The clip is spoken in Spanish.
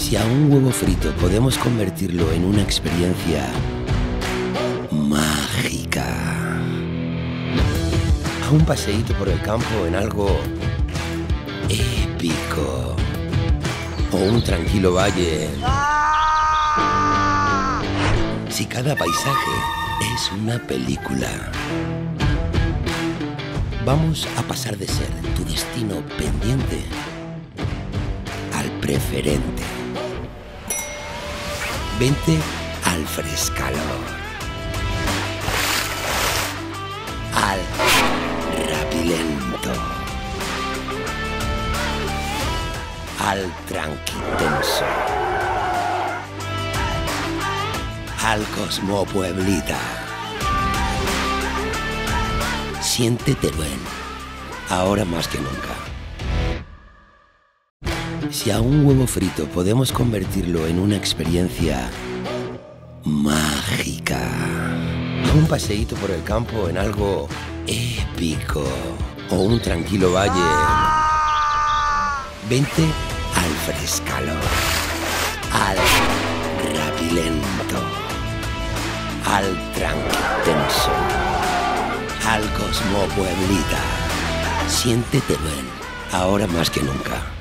Si a un huevo frito podemos convertirlo en una experiencia mágica, a un paseíto por el campo en algo épico, o un tranquilo valle, si cada paisaje es una película, vamos a pasar de ser tu destino pendiente al preferente. Vente al frescalor. Al rapilento. Al tranquitenso. Al Cosmo Pueblita. Siéntete buen, ahora más que nunca. Si a un huevo frito podemos convertirlo en una experiencia mágica, a un paseíto por el campo en algo épico, o un tranquilo valle, vente al frescalor, al rapilento, al tranquitenso, al Cosmo Pueblita. Siéntete bien, ahora más que nunca.